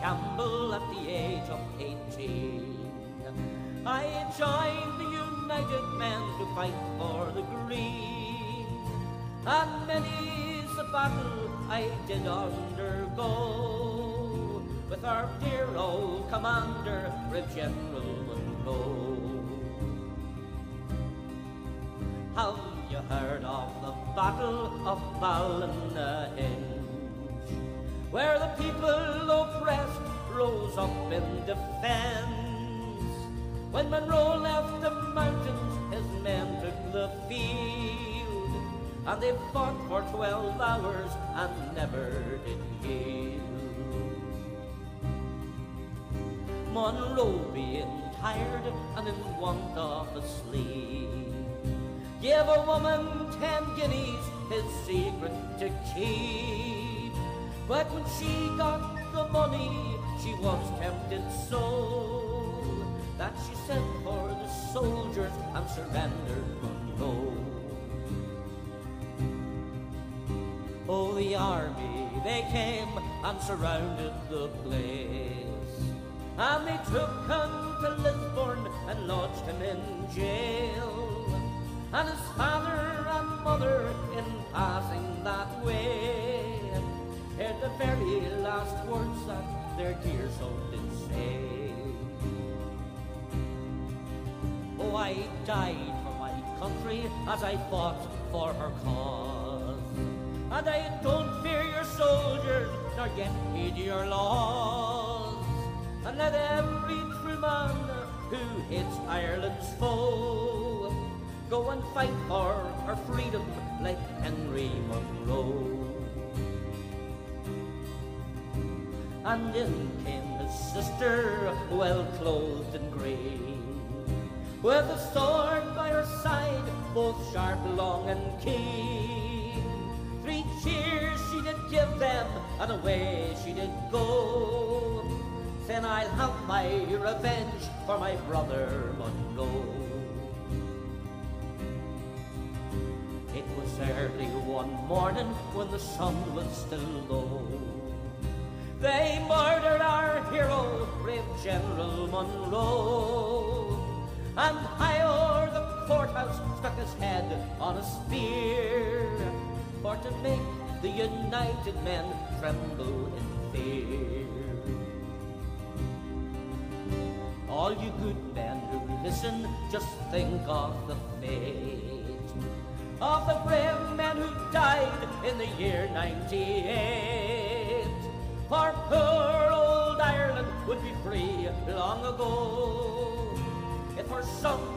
Campbell at the age of 18. I joined the United Men to fight for the green, and many's a battle I did undergo with our dear old commander, Brave General Munro. Have you heard of the Battle of Ballynahinch, where the people up in defence? When Munro left the mountains, his men took the field, and they fought for twelve hours and never did yield. Munro being tired and in want of a sleep Give a woman ten guineas, his secret to keep. But when she got she was tempted so that she sent for the soldiers and surrendered Munro. Oh, the army, they came and surrounded the place. And they took him to Lisburn and lodged him in jail and his father and mother in passing that their dear soul did say. Oh, I died for my country as I fought for her cause. And I don't fear your soldiers, nor yet heed your laws. And let every true man who hits Ireland's foe go and fight for her freedom like Henry Munro. And in came his sister, well clothed in green, with a sword by her side, both sharp, long, and keen. Three cheers she did give them, and away she did go. Then I'll have my revenge for my brother Munro. It was early one morning when the sun was still low. They murdered our hero, brave General Munro. And high o'er the courthouse stuck his head on a spear for to make the united men tremble in fear. All you good men who listen, just think of the fate of the brave men who died in the year 98. For poor old Ireland would be free long ago. If her sons